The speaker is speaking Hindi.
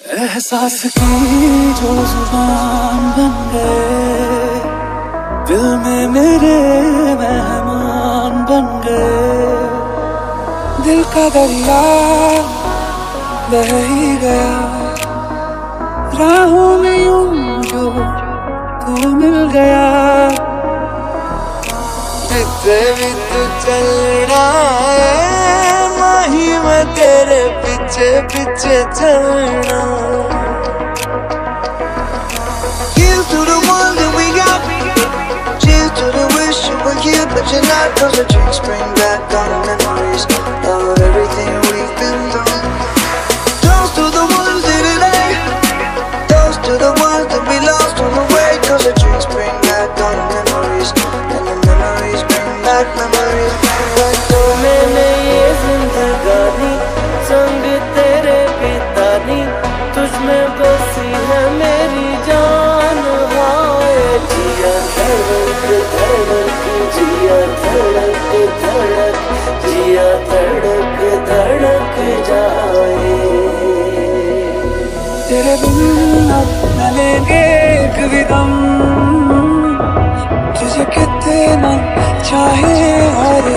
एहसास की जो ज़ुबान बन गए, दिल में मेरे मेहमान बन गए। दिल का दरिया बह ही गया, राहों में यूँ जो तू मिल गया। जितने पीछे पीछे चलना Here's to the ones that we got Cheers to the wish you were here but you're not Cause the drinks bring back all the memories बसी है मेरी जान हाय। जिया धड़क धड़क जिया धड़क धड़क जिया धड़क धड़क जाए। तेरे बिन अब न लेंगे एक भी दम तुझे कितना चाहे हर